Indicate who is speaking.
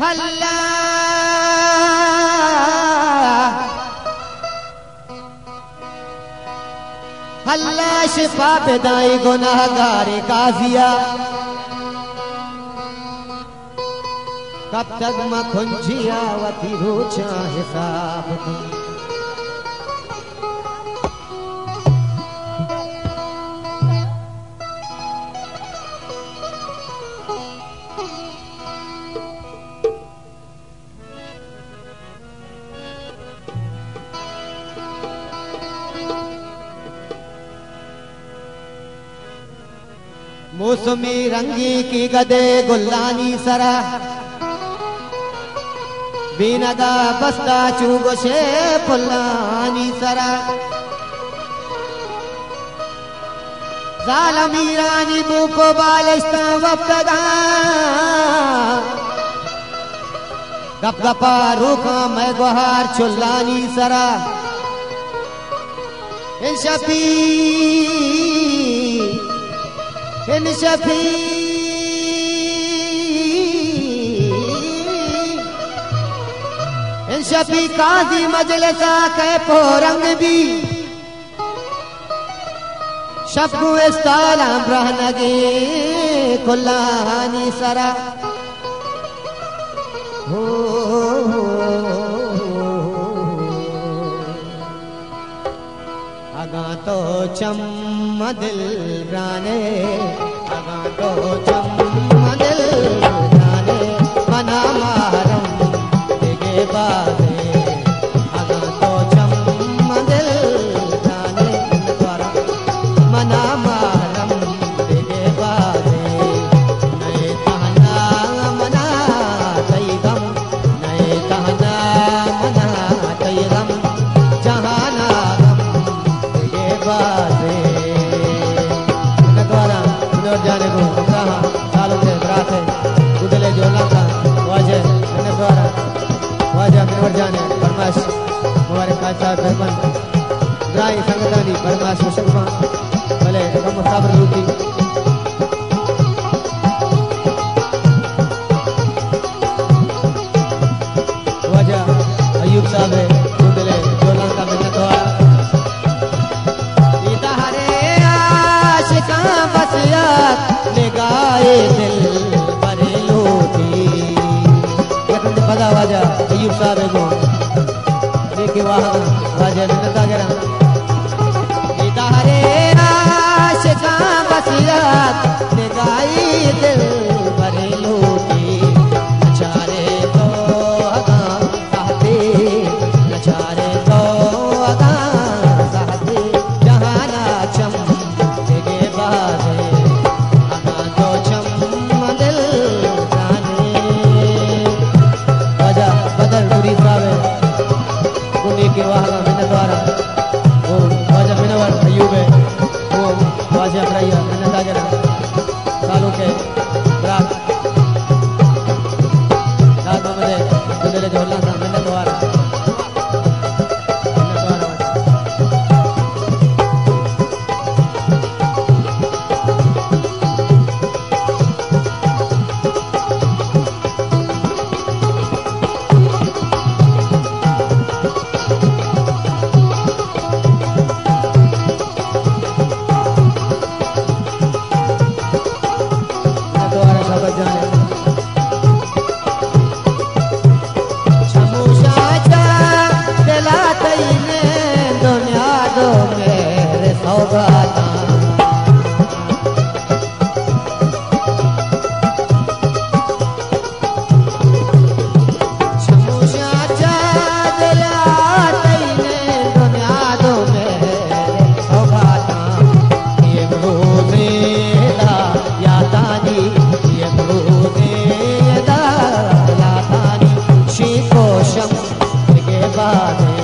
Speaker 1: हल्ला शिफा बेदाई गुनाहगार काजिया कब तक मखुंजिया वती रोचा हिसाब मौसमी रंगी की गदे गुल्लानी सरा। बीनदा बस्ता चूगोशे पुल्लानी सरा। जालमीरानी बुको बालिस्ता वफ्तदा गप गपा रूखा मैं गुहार चुल्लानी सरा। इन शफी इन शफी इन शफी काजी मजलसा कै पोरंग भी शफू इस्तालाम रहनगे कुल्लानी सरा हो, अगा तो चम दिल राने द्वारा। वाजा मिनवर जाने। फरमाश मुबारक काचा फरमान द्राई संगतानी फरमाश मुसलमान भले कम साबर लूटी सैयू सारे लेके वाह। लोके रा जो राधा